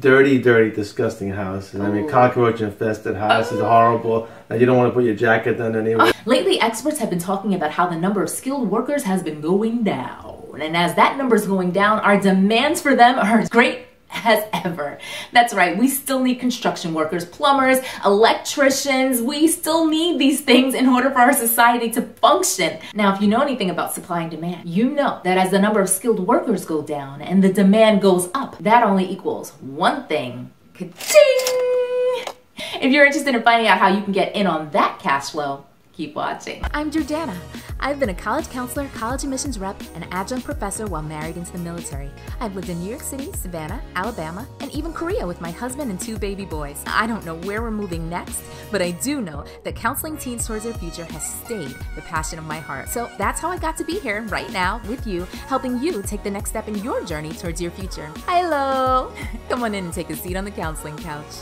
dirty, dirty, disgusting houses. I mean, oh. cockroach infested house is oh. horrible. and you don't want to put your jacket underneath. Uh, lately, experts have been talking about how the number of skilled workers has been going down. And as that number is going down, our demands for them are great as ever. That's right, we still need construction workers, plumbers, electricians. We still need these things in order for our society to function. Now, if you know anything about supply and demand, you know that as the number of skilled workers go down and the demand goes up, that only equals one thing. Ka-ching! If you're interested in finding out how you can get in on that cash flow, keep watching. I'm Jordana. I've been a college counselor, college admissions rep, and adjunct professor while married into the military. I've lived in New York City, Savannah, Alabama, and even Korea with my husband and two baby boys. I don't know where we're moving next, but I do know that counseling teens towards their future has stayed the passion of my heart. So that's how I got to be here right now with you, helping you take the next step in your journey towards your future. Hello! Come on in and take a seat on the counseling couch.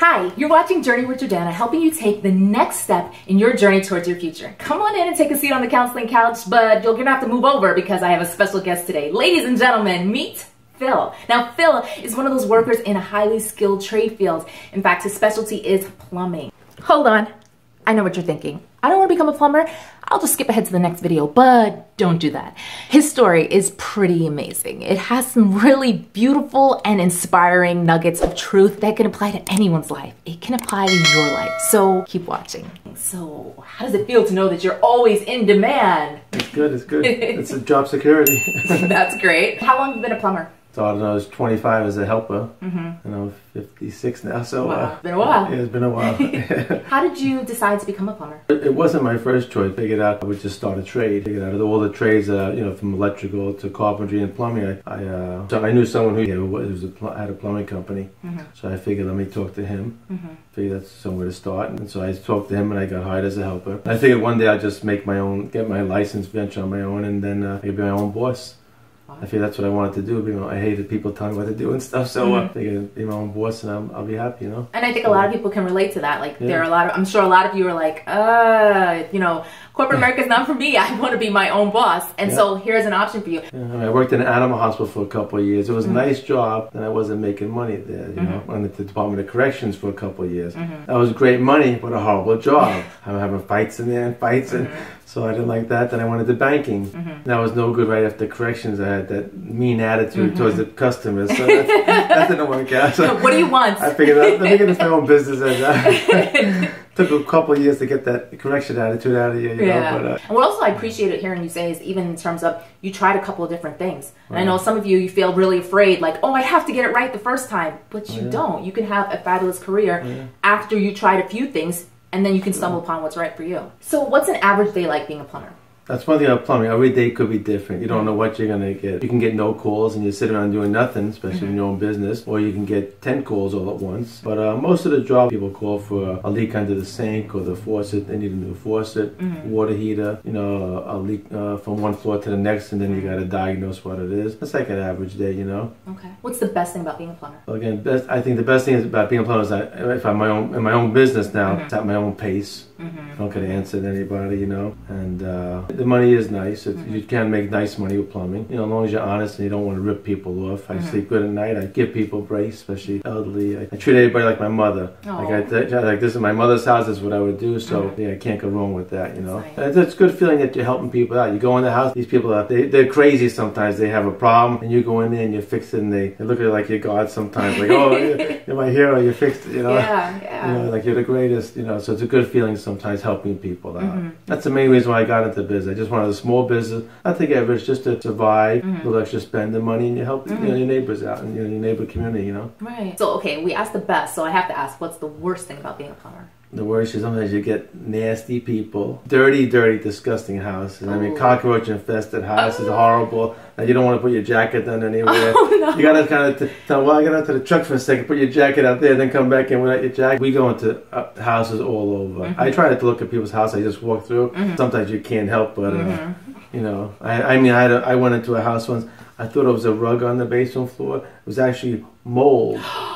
Hi, you're watching Journey with Jordana, helping you take the next step in your journey towards your future. Come on in and take a seat on the counseling couch, but you're gonna have to move over because I have a special guest today. Ladies and gentlemen, meet Phil. Now, Phil is one of those workers in a highly skilled trade field. In fact, his specialty is plumbing. Hold on. I know what you're thinking. I don't want to become a plumber. I'll just skip ahead to the next video, but don't do that. His story is pretty amazing. It has some really beautiful and inspiring nuggets of truth that can apply to anyone's life. It can apply to your life. So keep watching. So, how does it feel to know that you're always in demand? It's good, it's good. It's a job security. That's great. How long have you been a plumber? I don't I was 25 as a helper. And I'm 56 now, so. Wow, Uh, it's been a while. Yeah, it's been a while. How did you decide to become a plumber? It it wasn't my first choice. Figured out I would just start a trade. Figured out all the trades, uh, you know, from electrical to carpentry and plumbing. I, I, uh, so I knew someone who yeah, who was a had a plumbing company. So I figured let me talk to him. Figured that's somewhere to start. And so I talked to him, and I got hired as a helper. I figured one day I'd just make my own, get my license, venture on my own, and then uh, I could be my own boss. I feel that's what I wanted to do. You know, I hated people telling me what to do and stuff. So uh, I figured be my own boss, and I'm, I'll be happy. You know. And I think a lot of people can relate to that. Like there are a lot of I'm sure a lot of you are like, uh, you know, corporate America is not for me. I want to be my own boss. And so here's an option for you. Yeah, I, mean, I worked in an animal hospital for a couple of years. It was a mm-hmm. nice job, and I wasn't making money there. You know, mm-hmm. went into the Department of Corrections for a couple of years. Mm-hmm. That was great money, but a horrible job. I'm having fights in there and fights, and so I didn't like that. Then I went into banking. That was no good right after corrections. I had that mean attitude towards the customers, so that, that didn't work out. So What do you want? I figured out, me get into my own business. And, uh, took a couple of years to get that correction attitude out of you. you Yeah. know, but, uh, and what also I appreciate it hearing you say is even in terms of you tried a couple of different things. And I know some of you you feel really afraid, like, oh, I have to get it right the first time, but you don't. You can have a fabulous career after you tried a few things, and then you can stumble upon what's right for you. So, what's an average day like being a plumber? That's one thing about plumbing. Every day could be different. You don't know what you're gonna get. You can get no calls and you sit around doing nothing, especially in your own business, or you can get ten calls all at once. But uh, most of the job people call for a leak under the sink or the faucet. They need a new faucet, water heater. You know, a leak uh, from one floor to the next, and then you got to diagnose what it is. That's like an average day, you know. Okay. What's the best thing about being a plumber? So again, best, I think the best thing is about being a plumber is that if I'm my own in my own business now, it's at my own pace. I don't get to answer to anybody, you know. And uh, the money is nice. It, mm-hmm. You can make nice money with plumbing, you know, as long as you're honest and you don't want to rip people off. I mm-hmm. sleep good at night. I give people breaks, especially elderly. I, I treat everybody like my mother. Like I like this is my mother's house. This is what I would do. So mm-hmm. yeah, I can't go wrong with that, you know. That's It's, it's a good feeling that you're helping people out. You go in the house. These people are they, they're crazy sometimes. They have a problem, and you go in there and you fix it. And they, they look at you like you're God sometimes. Like oh, you're, my hero. You fixed it. You know. Yeah, yeah. You know, like you're the greatest, you know. So it's a good feeling sometimes helping people out. That's the main reason why I got into business. I just wanted a small business, not to get rich, just to survive, a little extra the money, and you help you mm-hmm. know, your neighbors out and you know, your neighbor community. You know, Right. So, okay, we asked the best, so I have to ask, what's the worst thing about being a plumber? The worst is sometimes you get nasty people, dirty, dirty, disgusting houses. I mean, cockroach infested houses, horrible. That you don't want to put your jacket underneath. Oh, no. You gotta kind of t- tell. Well, I got out to the truck for a second. Put your jacket out there, then come back in without your jacket. We go into uh, houses all over. Mm-hmm. I try not to look at people's house. I just walk through. Sometimes you can't help, but uh, Mm-hmm. you know. I, I mean, I, had a, I went into a house once. I thought it was a rug on the basement floor. It was actually mold.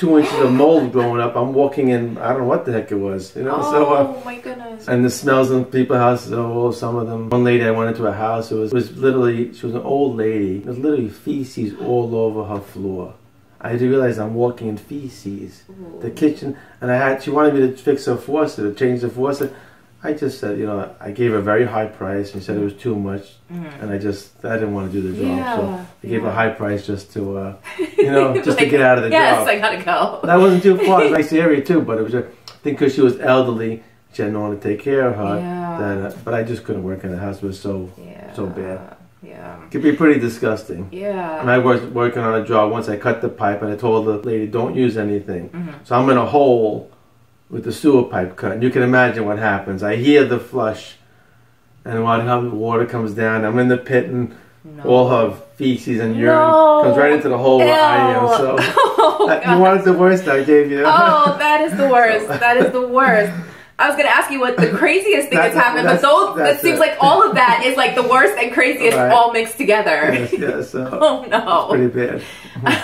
Two inches of mold growing up. I'm walking in. I don't know what the heck it was. You know. So. Uh, oh my goodness. and the smells in people's houses. Oh, some of them. One lady I went into a house. It was, it was literally she was an old lady. It was literally feces all over her floor. I had to realize I'm walking in feces. The kitchen, and I had. She wanted me to fix her faucet, to change the faucet. I just said, you know, I gave a very high price. She said it was too much, and I just, I didn't want to do the job, so I gave her a high price just to, uh, you know, just to get out of the yes, job. Yes, I gotta go. That wasn't too far. It was a nice area too, but it was just, I think because she was elderly, she had no one to take care of her. Yeah. That, uh, but I just couldn't work in the house. It was so, Yeah. so bad. Yeah. It could be pretty disgusting. Yeah. And I was working on a job once. I cut the pipe and I told the lady, "Don't use anything." Mm-hmm. So I'm in a hole with the sewer pipe cut, and you can imagine what happens. I hear the flush, and water comes down, I'm in the pit, and No. all her feces and urine No. comes right into the hole where I am. So Oh, that- you wanted the worst I gave you. Oh, that is the worst. That is the worst. I was gonna ask you what the craziest thing that's, That's- happened, but those that seems it. like all of that is like the worst and craziest Right. all mixed together. yes, yes. So Oh no. pretty bad.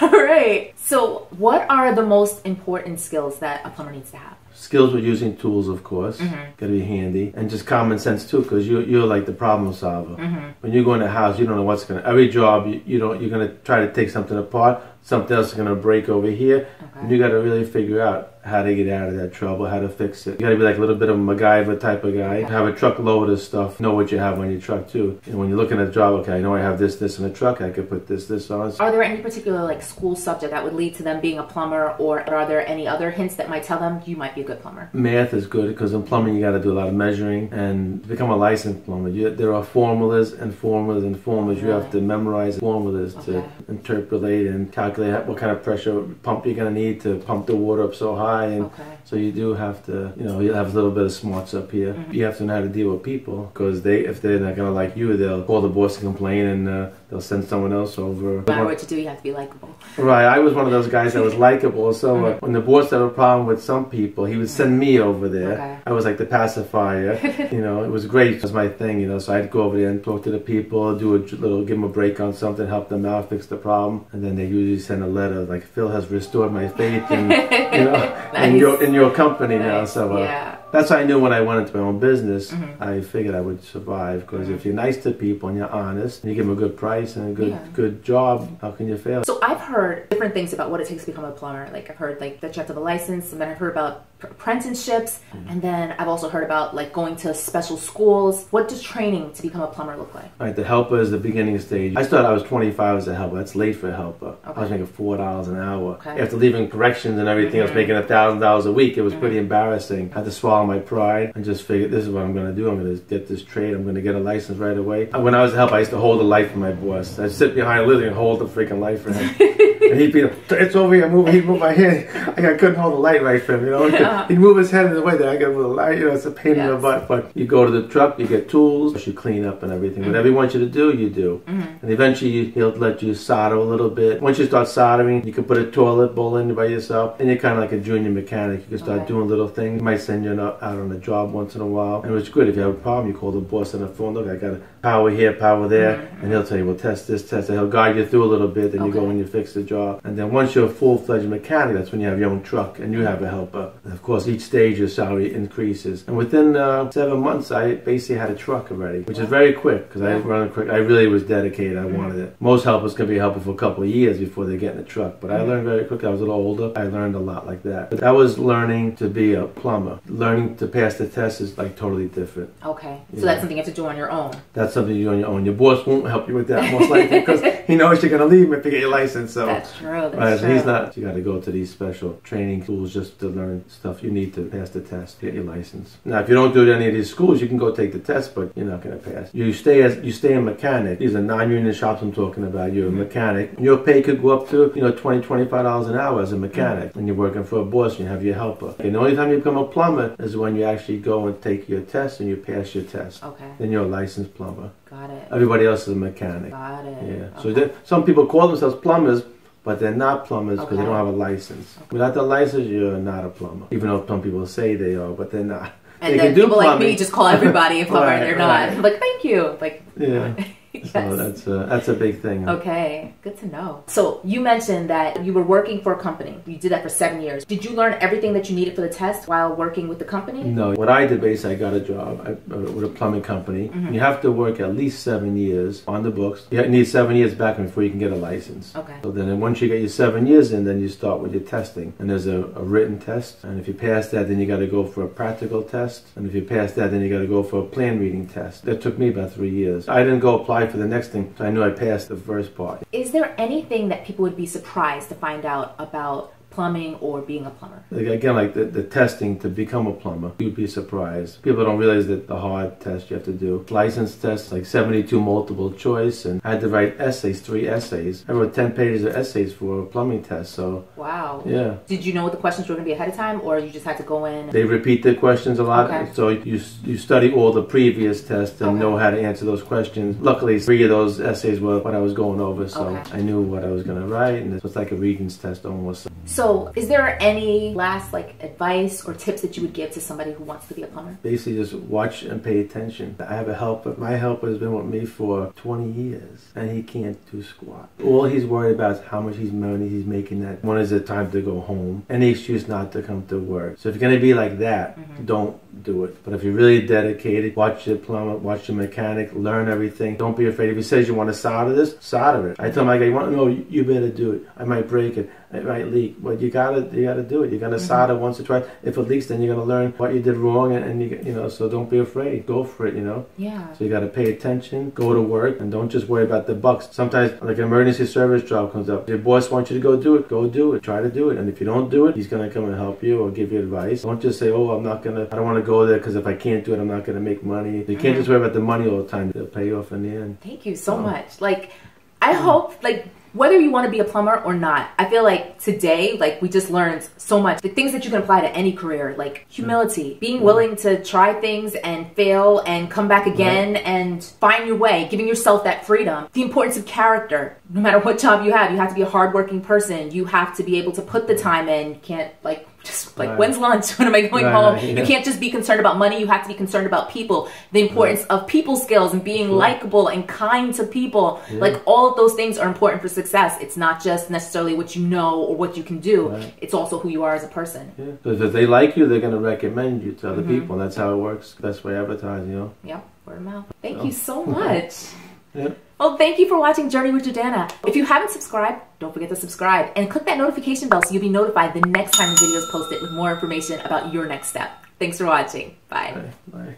All right. So, what are the most important skills that a plumber needs to have? Skills with using tools, of course, Mm-hmm. got to be handy, and just common sense too, because you you're like the problem solver. Mm-hmm. When you go in a house, you don't know what's gonna. Every job, you, you don't. You're gonna try to take something apart. Something else is gonna break over here, and you got to really figure out how to get out of that trouble, how to fix it. You got to be like a little bit of a MacGyver type of guy. Have a truckload of stuff. Know what you have on your truck too. And when you're looking at a job, okay, I know I have this, this in the truck. I could put this, this on. Are there any particular like school subject that would lead to them being a plumber, or are there any other hints that might tell them you might be a good plumber? Math is good because in plumbing you got to do a lot of measuring and to become a licensed plumber. You, there are formulas and formulas and formulas. You have to memorize formulas to interpolate and calculate what kind of pressure pump you're going to need to pump the water up so high. And Okay. so you do have to, you know, you have a little bit of smarts up here. Mm-hmm. You have to know how to deal with people because they, if they're not going to like you, they'll call the boss and complain and uh, they'll send someone else over. No matter what you do, you have to be likable. Right, I was one of those guys that was likable. So uh, when the boss had a problem with some people, he would send me over there. Okay. I was like the pacifier. you know, it was great. It was my thing. You know, so I'd go over there and talk to the people, do a little, give them a break on something, help them out, fix the problem, and then they usually send a letter like Phil has restored my faith in you know in your in your company now. So uh, Yeah. That's how I knew when I went into my own business, Mm-hmm. I figured I would survive because if you're nice to people and you're honest, and you give them a good price and a good Yeah. good job, how can you fail? So I've heard different things about what it takes to become a plumber. Like I've heard like that you have to have a license, and then I've heard about pr- apprenticeships, and then I've also heard about like going to special schools. What does training to become a plumber look like? All right, the helper is the beginning stage. I started, I was 25 as a helper. That's late for a helper. I was making $4 an hour. Okay. Mm-hmm. After leaving corrections and everything, I was making a $1,000 a week. It was pretty embarrassing. I had to swallow my pride and just figured, this is what I'm going to do. I'm going to get this trade. I'm going to get a license right away. Uh, When I was a helper, I used to hold the light for my boss. I'd sit behind Lily and hold the freaking light for him. and he'd be, it's over here, move, he'd move my hand. I couldn't hold the light right for him, you know. Yeah. Uh-huh. He'd move his head in the way that I move the light. You know, it's a pain in the butt. But you go to the truck, you get tools, you clean up and everything. Mm-hmm. Whatever he wants you to do, you do. Mm-hmm. And eventually he'll let you solder a little bit. Once you start soldering, you can put a toilet bowl in by yourself. And you're kind of like a junior mechanic. You can start Okay. doing little things. He might send you out on a job once in a while. And it's good if you have a problem, you call the boss on the phone. Look, I got a power here, power there. Mm-hmm. And he'll tell you, well, test this, test that. He'll guide you through a little bit. Then you go and you fix the job. And then once you're a full-fledged mechanic, that's when you have your own truck and you have a helper. And of course, each stage your salary increases. And within uh, seven months, I basically had a truck already, which is very quick because I run quick. I really was dedicated. I wanted it. Most helpers can be helpful for a couple of years before they get in the truck, but I learned very quickly. I was a little older. I learned a lot like that. But that was learning to be a plumber. Learning to pass the test is like totally different. Okay, so Yeah. that's something you have to do on your own. That's something you do on your own. Your boss won't help you with that most likely because he knows you're going to leave him if you get your license. So. That's true. That's Right, so true. he's not. You got to go to these special training schools just to learn stuff you need to pass the test, get your license. Now, if you don't do it at any of these schools, you can go take the test, but you're not going to pass. You stay as you stay a mechanic. These are non-union shops I'm talking about. You're a mm-hmm. mechanic. Your pay could go up to you know 20 25 dollars an hour as a mechanic, mm. and you're working for a boss. and You have your helper. And the only time you become a plumber is when you actually go and take your test and you pass your test. Okay, Then you're a licensed plumber. got it. Everybody else is a mechanic. Got it. Yeah. So Okay. there, some people call themselves plumbers, but they're not plumbers because they don't have a license. Without the license, you're not a plumber. Even though some people say they are, but they're not. And they then can do people like me just call everybody a plumber. Right, They're not. right. Like, thank you. Like, Yeah. Yes. So that's a, that's a big thing. Okay, good to know. So you mentioned that you were working for a company. You did that for seven years. Did you learn everything that you needed for the test while working with the company? No, what I did basically, I got a job I, uh, with a plumbing company. Mm-hmm. You have to work at least seven years on the books. You need seven years back before you can get a license. Okay. So then once you get your seven years in, then you start with your testing. And there's a, a written test. And if you pass that, then you got to go for a practical test. And if you pass that, then you got to go for a plan reading test. That took me about three years. I didn't go apply for the next thing, so I knew I passed the first part. Is there anything that people would be surprised to find out about plumbing or being a plumber? Like, again, like the, the testing to become a plumber, you'd be surprised. People don't realize that the hard test you have to do. License tests, like 72 multiple choice, and I had to write essays, three essays. I wrote 10 pages of essays for a plumbing test, so Wow. yeah. Did you know what the questions were going to be ahead of time, or you just had to go in? They repeat the questions a lot, Okay. so you you study all the previous tests and Okay. know how to answer those questions. Luckily, three of those essays were what I was going over, so Okay. I knew what I was going to write, and it was like a readings test almost. So, is there any last like advice or tips that you would give to somebody who wants to be a plumber? Basically, just watch and pay attention. I have a helper. My helper has been with me for 20 years, and he can't do squat. All he's worried about is how much he's money he's making. That when is it time to go home? Any excuse not to come to work. So if you're gonna be like that, mm-hmm. don't do it. But if you're really dedicated, watch your plumber, watch your mechanic, learn everything. Don't be afraid. If he says you want to solder this, solder it. I tell my guy, you want no, you you better do it. I might break it. It might leak. But you gotta, you gotta do it. You're gonna mm-hmm. solder once or twice. If it leaks, then you're gonna learn what you did wrong, and, and you, you know. So don't be afraid. Go for it. You know. Yeah. So you got to pay attention, go to work, and don't just worry about the bucks. Sometimes, like an emergency service job comes up, your boss wants you to go do it, go do it, try to do it. And if you don't do it, he's going to come and help you or give you advice. Don't just say, oh, I'm not going to, I don't want to go there because if I can't do it, I'm not going to make money. You can't mm-hmm. just worry about the money all the time. They'll pay you off in the end. Thank you so Oh. much. Like, I mm. hope, like, whether you want to be a plumber or not, I feel like today, like, we just learned so much. The things that you can apply to any career, like humility, being mm-hmm. willing to try things and fail and come back again and find your way, giving yourself that freedom. The importance of character. No matter what job you have, you have to be a hardworking person. You have to be able to put the time in. You can't, like, just like, Right. when's lunch? When am I going Right, home? right, You can't just be concerned about money. You have to be concerned about people. The importance of people skills and being likable and kind to people. Like all of those things are important for success. It's not just necessarily what you know or what you can do. It's also who you are as a person. Yeah. So if they like you, they're going to recommend you to other Mm-hmm. people. That's how it works. Best way advertising, you know. Yep. Word of mouth. Thank Oh. you so much. Yeah. Well, thank you for watching Journey with Jordana. If you haven't subscribed, don't forget to subscribe and click that notification bell so you'll be notified the next time the video is posted with more information about your next step. Thanks for watching. Bye. Bye. Bye.